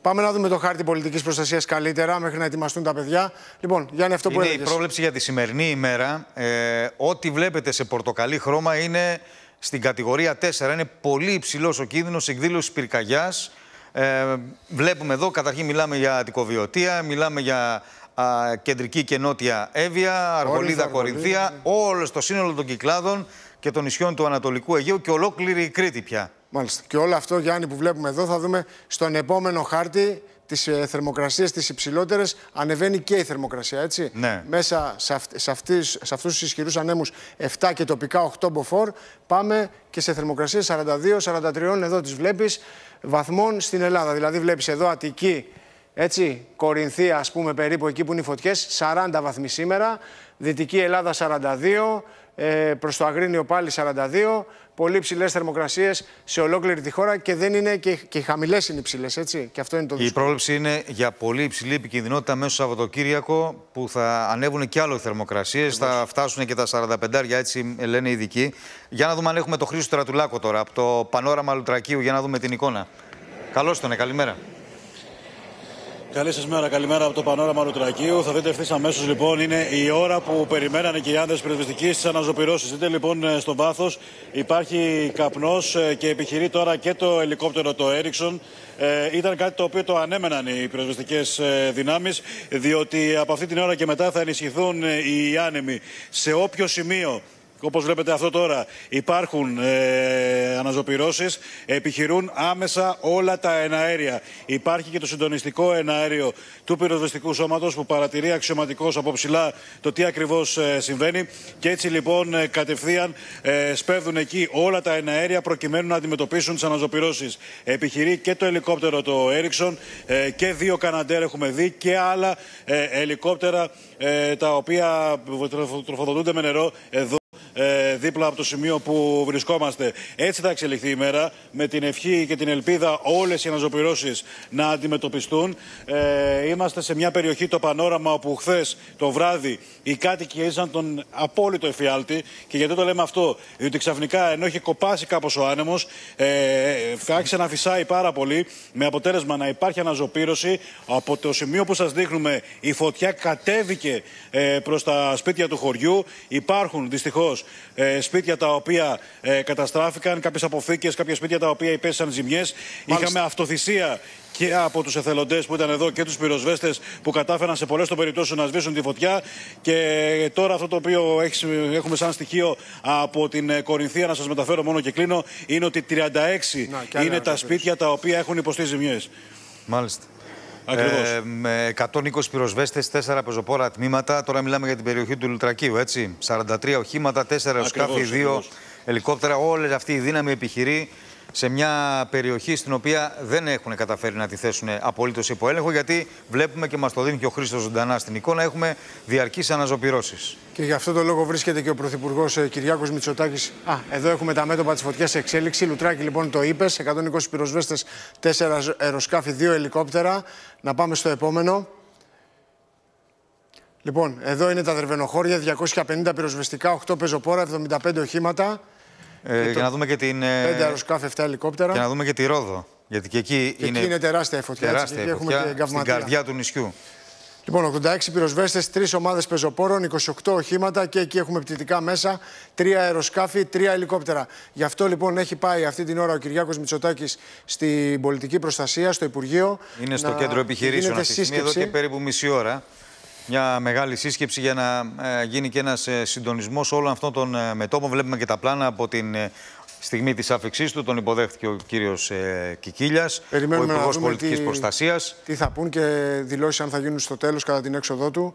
πάμε να δούμε το χάρτη πολιτικής προστασίας καλύτερα μέχρι να ετοιμαστούν τα παιδιά. Λοιπόν, Γιάννη, αυτό που Είναι έλεγες. η πρόβλεψη για τη σημερινή ημέρα. Ε, ό,τι βλέπετε σε πορτοκαλί χρώμα είναι στην κατηγορία 4. Είναι πολύ υψηλός ο κίνδυνος εκδήλωση πυρκαγιάς. Ε, βλέπουμε εδώ, καταρχήν μιλάμε για Αττικοβιωτία, μιλάμε για α, κεντρική και νότια Εύβοια, Αργολίδα, Αργολίδα, Κορινθία, όλο το σύνολο των κυκλάδων και των νησιών του Ανατολικού Αιγαίου και ολόκληρη η Κρήτη πια. Μάλιστα. Και όλο αυτό, Γιάννη, που βλέπουμε εδώ, θα δούμε στον επόμενο χάρτη τις ε, θερμοκρασίες τις υψηλότερες. Ανεβαίνει και η θερμοκρασία, έτσι. Ναι. Μέσα σε, αυ, σε, αυτής, σε αυτούς τους ισχυρούς ανέμους 7 και τοπικά 8 μποφόρ, πάμε και σε θερμοκρασίες 42-43. Εδώ τις βλέπεις βαθμών στην Ελλάδα. Δηλαδή, βλέπεις εδώ Αττική, έτσι, Κορινθία, ας πούμε, περίπου εκεί που είναι οι φωτιές, 40 βαθμοί σήμερα. Δυτική Ελλάδα 42, ε, προς το Αγρίνιο πάλι 42. Πολύ ψηλές θερμοκρασίες σε ολόκληρη τη χώρα και δεν είναι και, και οι χαμηλές είναι υψηλέ, έτσι. Και αυτό είναι το Η δύσκολο. πρόβλεψη είναι για πολύ υψηλή επικινδυνότητα μέσα στο Σαββατοκύριακο που θα ανέβουν και άλλο οι θερμοκρασίες. Θα φτάσουν και τα 45, έτσι λένε οι ειδικοί. Για να δούμε αν έχουμε το Χρήστο Τερατουλάκο τώρα από το πανόραμα Λουτρακίου για να δούμε την εικόνα. Καλώς τον, καλημέρα. Καλή σας μέρα, καλημέρα από το πανόραμα Λουτρακίου. Θα δείτε ευθύς αμέσως λοιπόν είναι η ώρα που περιμένανε και οι άντρε πυροσβεστική στις αναζωπηρώσει. Δείτε λοιπόν ε, στο βάθος υπάρχει καπνός και επιχειρεί τώρα και το ελικόπτερο το Ericsson. Ε, ήταν κάτι το οποίο το ανέμεναν οι πυροσβεστικέ δυνάμεις, διότι από αυτή την ώρα και μετά θα ενισχυθούν ε, οι άνεμοι σε όποιο σημείο Όπως βλέπετε αυτό τώρα, υπάρχουν ε, αναζωπηρώσεις, επιχειρούν άμεσα όλα τα εναέρια. Υπάρχει και το συντονιστικό εναέριο του πυροσβεστικού σώματος που παρατηρεί αξιωματικό από ψηλά το τι ακριβώς ε, συμβαίνει. Και έτσι λοιπόν ε, κατευθείαν ε, σπέβδουν εκεί όλα τα εναέρια προκειμένου να αντιμετωπίσουν τις αναζωπηρώσεις. Επιχειρεί και το ελικόπτερο το Ericsson ε, και δύο Καναντέρ έχουμε δει και άλλα ε, ελικόπτερα ε, τα οποία τροφοδοτούνται με νερό εδώ ε, δίπλα από το σημείο που βρισκόμαστε. Έτσι θα εξελιχθεί η μέρα με την ευχή και την ελπίδα όλες οι αναζωπηρώσεις να αντιμετωπιστούν. Ε, είμαστε σε μια περιοχή το πανόραμα όπου χθες το βράδυ οι κάτοικοι έζησαν τον απόλυτο εφιάλτη και γιατί το λέμε αυτό, διότι ξαφνικά ενώ έχει κοπάσει κάπως ο άνεμος ε, άρχισε να φυσάει πάρα πολύ με αποτέλεσμα να υπάρχει αναζωπήρωση από το σημείο που σας δείχνουμε η φωτιά κατέβηκε ε, προς τα σπίτια του χωριού υπάρχουν δυστυχώς ε, σπίτια τα οποία ε, καταστράφηκαν, κάποιες αποθήκες, κάποια σπίτια τα οποία υπέστησαν ζημιές. Είχαμε αυτοθυσία και από τους εθελοντές που ήταν εδώ και τους πυροσβέστες που κατάφεραν σε πολλές των περιπτώσεων να σβήσουν τη φωτιά. Και τώρα αυτό το οποίο έχεις, έχουμε σαν στοιχείο από την ε, Κορινθία, να σας μεταφέρω μόνο και κλείνω, είναι ότι 36 Να, είναι τα σπίτια τα οποία έχουν υποστεί ζημιές. Μάλιστα. Ακριβώς. Ε, με 120 πυροσβέστες, 4 πεζοπόρα τμήματα. Τώρα μιλάμε για την περιοχή του Λουτρακίου, έτσι. 43 οχήματα, 4 αεροσκάφη, 2 ακριβώς. ελικόπτερα. Όλη αυτή η δύναμη επιχειρεί σε μια περιοχή στην οποία δεν έχουν καταφέρει να τη θέσουν απολύτως υπό έλεγχο, γιατί βλέπουμε και μας το δίνει και ο Χρήστος ζωντανά στην εικόνα, έχουμε διαρκείς αναζωπηρώσεις. Και γι' αυτό το λόγο βρίσκεται και ο Πρωθυπουργός Κυριάκος Μητσοτάκης. Α, εδώ έχουμε τα μέτωπα της φωτιάς σε εξέλιξη. Λουτράκι λοιπόν το είπες. 120 πυροσβέστες, 4 αεροσκάφη, 2 ελικόπτερα. Να πάμε στο επόμενο. Λοιπόν, εδώ είναι τα δερβενοχώρια, 250 πυροσβεστικά, 8 πεζοπόρα, 75 οχήματα, Ε, για να δούμε και την. 5 ε, αεροσκάφη, 7 ελικόπτερα. για να δούμε και τη Ρόδο. Γιατί και εκεί Και είναι, εκεί είναι τεράστια η φωτιά. έτσι, τεράστια και η εκεί έχουμε φωτιά και στην εγκαυματία. καρδιά του νησιού. Λοιπόν, 86 πυροσβέστες, 3 ομάδες πεζοπόρων, 28 οχήματα και εκεί έχουμε πτυτικά μέσα, 3 αεροσκάφη, 3 ελικόπτερα. Γι' αυτό λοιπόν έχει πάει αυτή την ώρα ο Κυριάκος Μητσοτάκης στην πολιτική προστασία, στο Υπουργείο. Είναι στο να κέντρο επιχειρήσεων γίνεται αυτή τη στιγμή, εδώ και σύσκεψη. περίπου μισή ώρα. Μια μεγάλη σύσκεψη για να ε, γίνει και ένας συντονισμός όλων αυτών των ε, μετώπων. Βλέπουμε και τα πλάνα από την ε, στιγμή της άφηξής του. Τον υποδέχτηκε ο κύριος ε, Κικίλιας, ο Περιμένουμε να Υπουργός δούμε Πολιτικής τι- Προστασίας. Τι θα πούν και δηλώσεις αν θα γίνουν στο τέλος κατά την έξοδό του.